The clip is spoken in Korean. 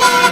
Bye.